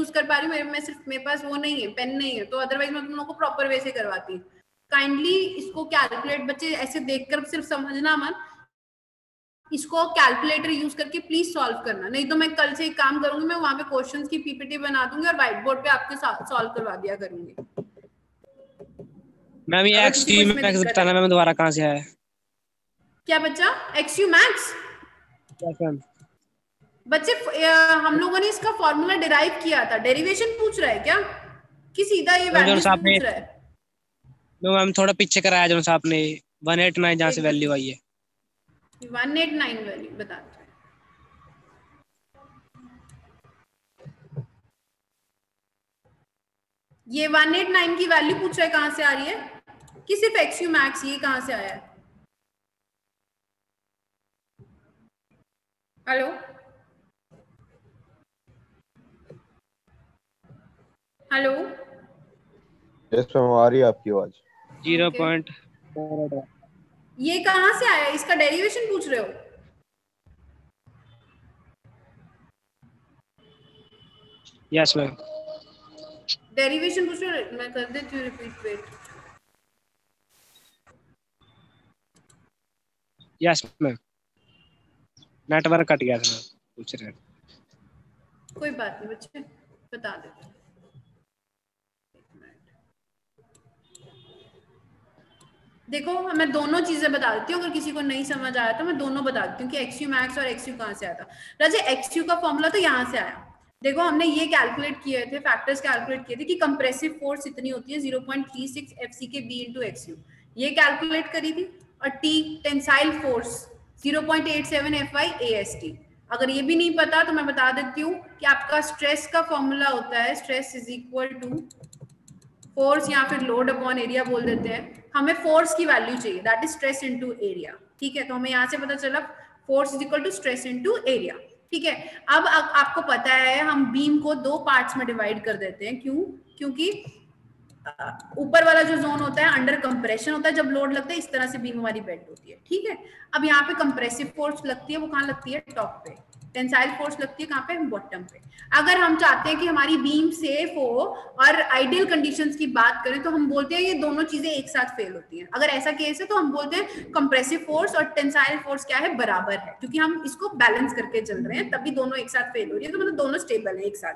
Use कर पा रही हूँ में सिर्फ़ मेरे पास वो नहीं है पेन नहीं है तो अदरवाइज़ मैं तुम लोग को प्रॉपर वे से करवाती काइंडली इसको कैलकुलेट बच्चे ऐसे देखकर सिर्फ़ समझना मत। इसको कैलकुलेटर यूज़ करके प्लीज़ सॉल्व करना नहीं तो मैं कल से एक काम करूँगी मैं वहाँ पे क्वेश्चंस की पीपीटी बना दूँगी और व्हाइट बोर्ड पे आपके साथ सॉल्व करवा दिया करूँगी। मैम ये एक्स टी मैक्स बताना मैम दोबारा कहाँ से आया? क्या बच्चा? X u max yes ma'am बच्चे हम लोगों ने इसका फॉर्मूला डिराइव किया था। डेरिवेशन पूछ रहा है क्या? कि सीधा ये वैल्यू पूछ रहा है। नो मैम थोड़ा पीछे कराया जो आपने 189 जहाँ से वैल्यू आई है। 189 वैल्यू बता ये 189 की वैल्यू पूछ रहा है कहाँ से आ रही है? कि सिर्फ़ एक्स यू मैक्स ये कहाँ से आया है? Hello hello. यस मैम आ रही है आपकी आवाज़। ज़ीरो पॉइंट ये कहाँ से आया? इसका डेरिवेशन पूछ रहे हो? Yes ma'am. डेरिवेशन पूछ रहे हो? मैं कर देती हूँ repeat wait yes ma'am. Network cut गया था पूछ रहे कोई बात नहीं बच्चे बता देते देखो, मैं दोनों चीज़ें बता देती हूँ, अगर किसी को नहीं समझ आया तो मैं दोनों बता देती हूँ कि एक्स यू मैक्स और एक्स यू कहाँ से आया था। राजे एक्स यू का फॉर्मूला तो यहाँ से आया। देखो, हमने ये कैलकुलेट किए थे फैक्टर्स कैलकुलेट किए थे कि कंप्रेसिव फोर्स इतनी होती है zero point three six f c के बी इंटू एक्स यू ये कैलकुलेट करी थी और t tensile force zero point eight seven f i a s t अगर ये भी नहीं पता तो मैं बता देती हूँ कि आपका स्ट्रेस का फॉर्मूला होता है stress is equal to force या फिर लोड अपॉन एरिया बोल देते हैं। हमें फोर्स की वैल्यू चाहिए। That is stress into area ठीक है? तो हमें यहाँ से पता चला force is equal to stress into area ठीक है? अब आ, आपको पता है हम बीम को दो पार्ट्स में डिवाइड कर देते हैं। क्यों? क्योंकि ऊपर वाला जो जोन होता है अंडर कंप्रेशन होता है। जब लोड लगता है इस तरह से बीम हमारी बेड होती है। ठीक है? अब यहाँ पे कंप्रेसिव फोर्स लगती है वो कहाँ लगती है? टॉप पे। टेंसाइल फोर्स लगती है कहाँ पे? बॉटम पे। अगर हम चाहते हैं कि हमारी बीम सेफ़ हो और आइडियल कंडीशंस की बात करें तो हम बोलते हैं ये दोनों चीज़ें एक साथ फेल होती हैं। अगर ऐसा केस है तो हम बोलते हैं कंप्रेसिव फोर्स और टेंसाइल फोर्स क्या है? बराबर है, क्योंकि हम इसको बैलेंस करके चल रहे हैं, तभी दोनों एक साथ फेल हो रही है तो मतलब दोनों स्टेबल है एक साथ।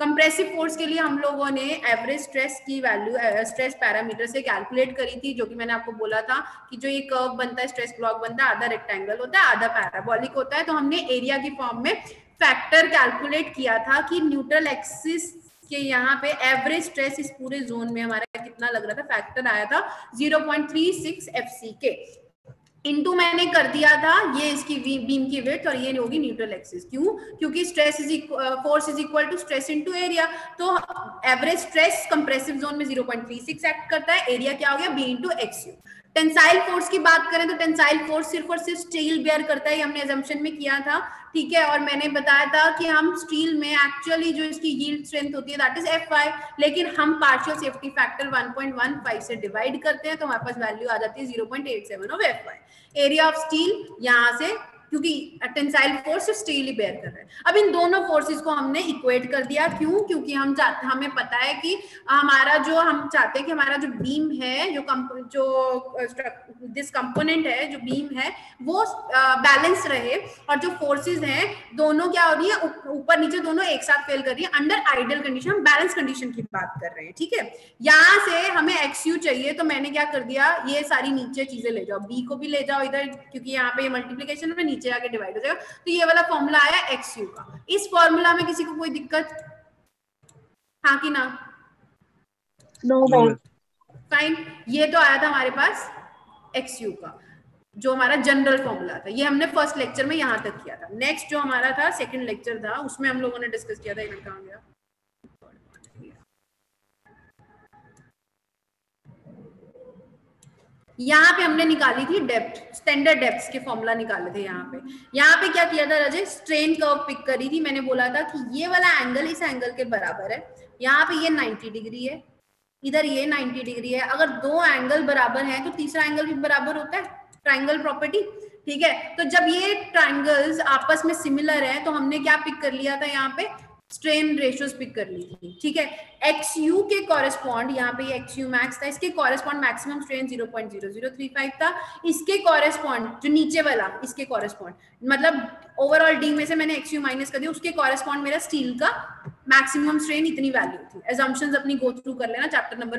कंप्रेसिव फोर्स के लिए हम लोगों ने एवरेज स्ट्रेस की वैल्यू स्ट्रेस पैरामीटर से कैलकुलेट करी थी, जो कि मैंने आपको बोला था कि जो ये कर्व बनता है स्ट्रेस ब्लॉक बनता है, आधा रेक्टेंगल होता है, आधा पैराबॉलिक होता है। तो हमने एरिया की फॉर्म में फैक्टर कैलकुलेट किया था कि न्यूट्रल एक्सिस के यहाँ पे एवरेज स्ट्रेस इस पूरे जोन में हमारा कितना लग रहा था? फैक्टर आया था 0.36 एफसी के इनटू मैंने कर दिया था, ये इसकी बीम की वेट और ये होगी न्यूट्रल एक्सिस क्यों? क्योंकि stress is force is equal to stress into area तो एवरेज स्ट्रेस कंप्रेसिव जोन में 0.36 एक्ट करता है एरिया क्या हो गया? B into x u tensile force की बात करें तो टेंसाइल फोर्स सिर्फ़ और सिर्फ़ स्टील बेयर करता है हमने एजम्पन में किया था, ठीक है? और मैंने बताया था कि हम स्टील में एक्चुअली जो इसकी यील्ड स्ट्रेंथ होती है दैट इज़ एफ़ वाई लेकिन हम पार्शियल सेफ्टी फैक्टर 1.15 से डिवाइड करते हैं तो हमारे पास वैल्यू आ जाती है 0.87 of f y area of steel यहाँ से क्योंकि टेंसाइल फोर्स स्टील ही बेयर कर रहे हैं। अब इन दोनों फोर्सेस को हमने इक्वेट कर दिया। क्यों? क्योंकि हम चाहते हमें पता है कि हमारा जो, हम चाहते हैं कि हमारा जो बीम है, जो जो दिस कंपोनेंट है, जो बीम है, वो बैलेंस रहे। और जो फोर्सेस हैं, दोनों क्या हो रही है ऊपर नीचे दोनों एक साथ फेल कर रही है। अंडर आइडियल कंडीशन हम बैलेंस कंडीशन की बात कर रहे हैं, ठीक है? यहाँ से हमें एक्स यू चाहिए तो मैंने क्या कर दिया, ये सारी नीचे चीज़ें ले जाओ। बी को भी ले जाओ इधर, क्योंकि यहाँ पे मल्टीप्लीकेशन में नीचे नीचे आके डिवाइड हो जाएगा। तो ये वाला फॉर्मूला आया एक्स यू का। इस फॉर्मूला में किसी को कोई दिक्कत? हाँ कि ना? नो फाइन ये तो आया था हमारे पास एक्स यू का जो हमारा जनरल फॉर्मूला था। ये हमने फ़र्स्ट लेक्चर में यहाँ तक किया था। नेक्स्ट जो हमारा था सेकंड लेक्चर था उसमें हम लोगों ने डिस्कस किया था एक कहा गया? यहाँ पे हमने निकाली थी डेप्थ स्टैंडर्ड डेप्थ के फॉर्मूला निकाले थे यहाँ पे। यहाँ पे क्या किया था रजे? स्ट्रेन कर्व पिक करी थी, मैंने बोला था कि ये वाला एंगल इस एंगल के बराबर है। यहाँ पे ये 90 डिग्री है, इधर ये 90 डिग्री है। अगर दो एंगल बराबर हैं तो तीसरा एंगल भी बराबर होता है ट्राइंगल प्रॉपर्टी ठीक है? तो जब ये ट्राइंगल्स आपस में सिमिलर है तो हमने क्या पिक कर लिया था यहाँ पे? स्ट्रेन रेशियोज पिक कर ली थी ठीक है? एक्स यू के कॉरेस्पॉन्ड यहाँ पे एक्स यू मैक्स था, इसके कॉरेस्पॉन्ड मैक्सिमम स्ट्रेन 0.0035 था, इसके कॉरेस्पॉन्ड जो नीचे वाला, इसके कॉरेस्पॉन्ड मतलब ओवरऑल डी में से मैंने एक्स यू माइनस कर दिया, उसके कॉरेस्पॉन्ड मेरा स्टील का मैक्सिमम स्ट्रेन इतनी वैल्यू थी। एजम्पन अपनी गो थ्रू कर लेना चैप्टर नंबर